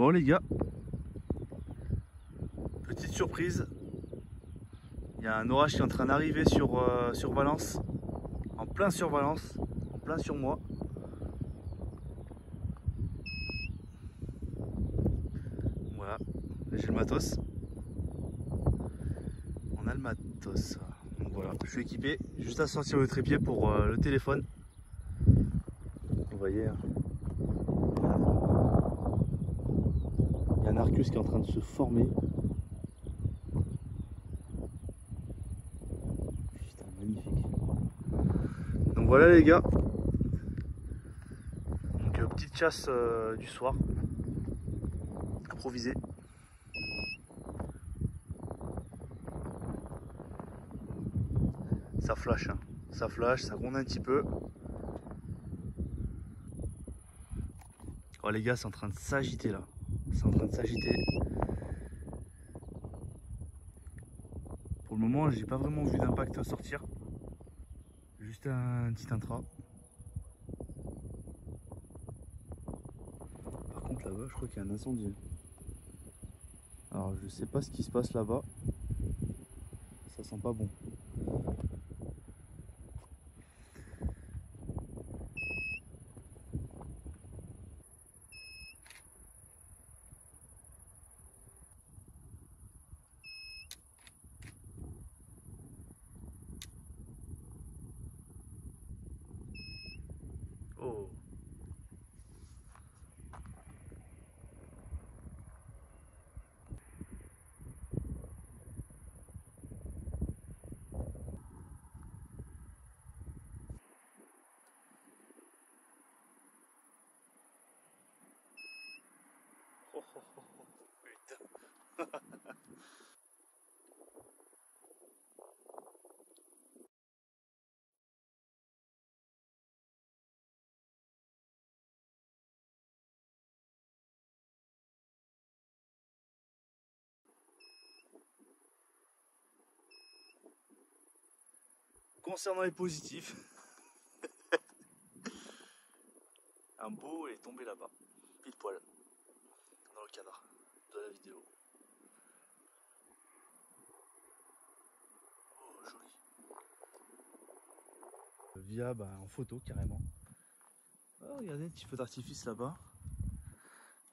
Bon les gars, petite surprise, il y a un orage qui est en train d'arriver sur, euh, sur Valence, en plein sur Valence, en plein sur moi. Voilà, j'ai le matos. On a le matos. Donc voilà, je suis équipé, juste à sortir le trépied pour euh, le téléphone. Vous voyez, hein. il y a un arcus qui est en train de se former. Putain, magnifique. Donc voilà les gars. Donc euh, petite chasse euh, du soir. Improvisée. Ça flash, hein. ça flash, ça gronde un petit peu. Oh les gars, c'est en train de s'agiter là. C'est en train de s'agiter. Pour le moment, j'ai pas vraiment vu d'impact sortir. Juste un petit intra. Par contre là-bas, je crois qu'il y a un incendie. Alors je sais pas ce qui se passe là-bas. Ça sent pas bon. Concernant les positifs, un beau est tombé là-bas, pile poil, le cadre de la vidéo. Oh, joli. Via bah, en photo carrément. Oh, regardez, un petit feu d'artifice là-bas.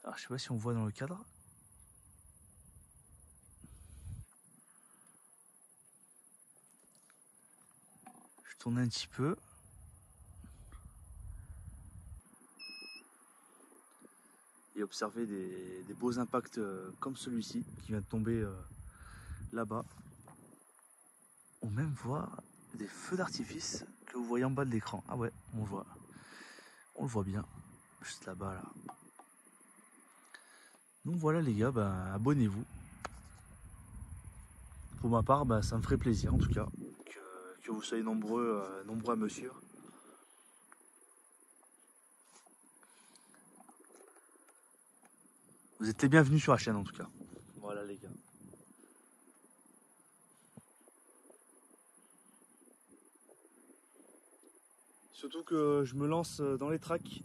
Alors je sais pas si on voit dans le cadre. Je tourne un petit peu. Observer des, beaux impacts euh, comme celui-ci qui vient de tomber euh, là-bas. On même voir des feux d'artifice que vous voyez en bas de l'écran. Ah ouais, on le voit. On le voit bien. Juste là-bas là. Donc voilà les gars, ben, abonnez-vous. Pour ma part, ben, ça me ferait plaisir en tout cas que, vous soyez nombreux, euh, nombreux à. Vous êtes les bienvenus sur la chaîne en tout cas. Voilà les gars. Surtout que je me lance dans les tracks.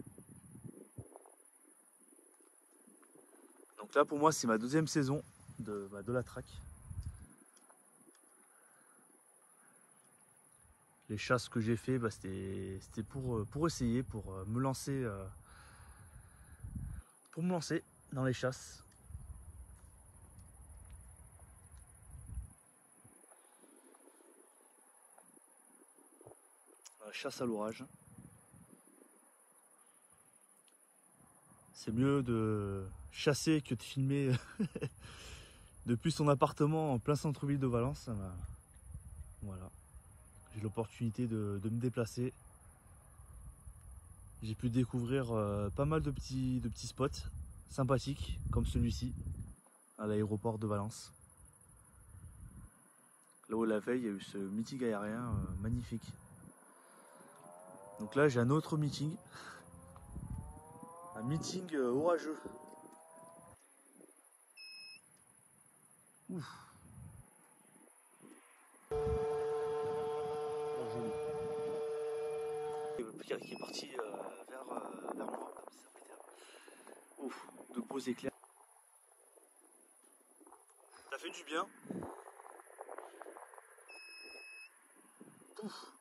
Donc là pour moi c'est ma deuxième saison de, bah, de la track. Les chasses que j'ai fait, bah, c'était pour, euh, pour essayer, pour euh, me lancer, euh, pour me lancer dans les chasses. Chasse à l'orage. C'est mieux de chasser que de filmer depuis son appartement en plein centre-ville de Valence. Voilà. J'ai l'opportunité de, me déplacer. J'ai pu découvrir euh, pas mal de petits spots sympathiques comme celui-ci à l'aéroport de Valence. Là où la veille, il y a eu ce meeting aérien euh, magnifique. Donc là, j'ai un autre meeting. Un meeting euh, orageux. Ouf. Est parti euh, éclair. Ça fait du bien. Pouf.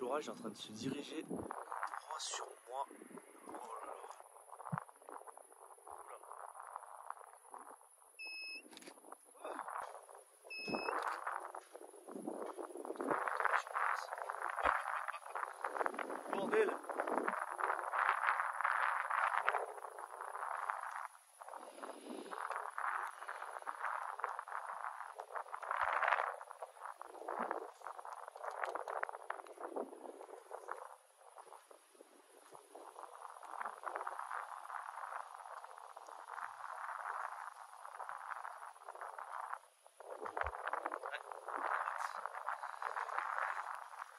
L'orage est en train de se diriger droit sur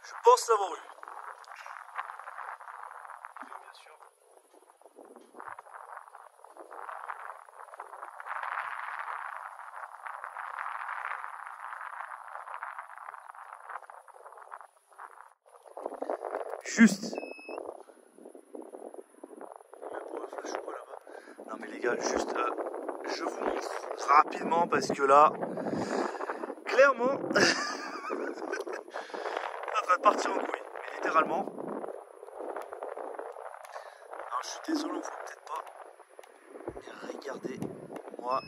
Je pense l'avoir eu. Juste. Non mais les gars, juste, euh, je vous montre rapidement parce que là, clairement, partir en couille, mais littéralement. Alors je suis désolé, on voit peut-être pas. Regardez, moi.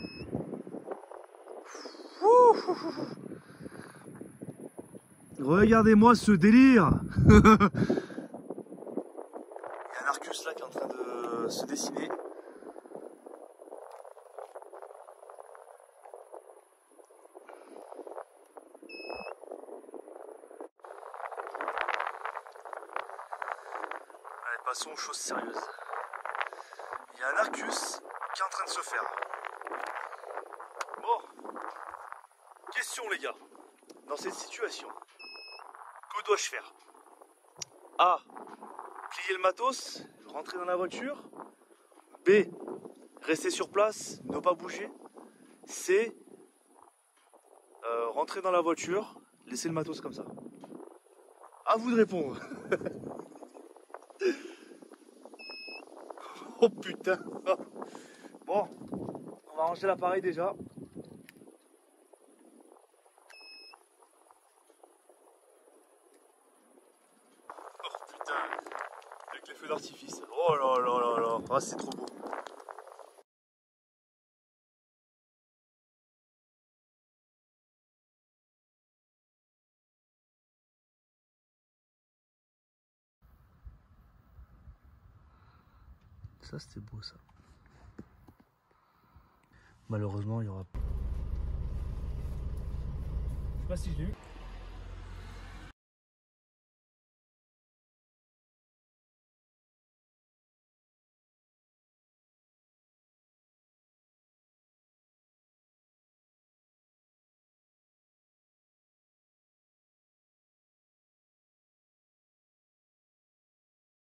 Regardez-moi ce délire Il y a un Arcus là qui est en train de se dessiner. Passons aux choses. Il y a un Arcus qui est en train de se faire. Bon. Question les gars. Dans cette situation, que dois-je faire? A. Plier le matos, rentrer dans la voiture. B. Rester sur place, ne pas bouger. C. euh, rentrer dans la voiture, laisser le matos comme ça. À vous de répondre. oh putain. Bon, on va ranger l'appareil déjà. Oh putain, avec les feux d'artifice. Oh là là là là, ah, c'est trop beau. Ça c'était beau ça. Malheureusement il y aura. Je sais pas si je l'ai eu.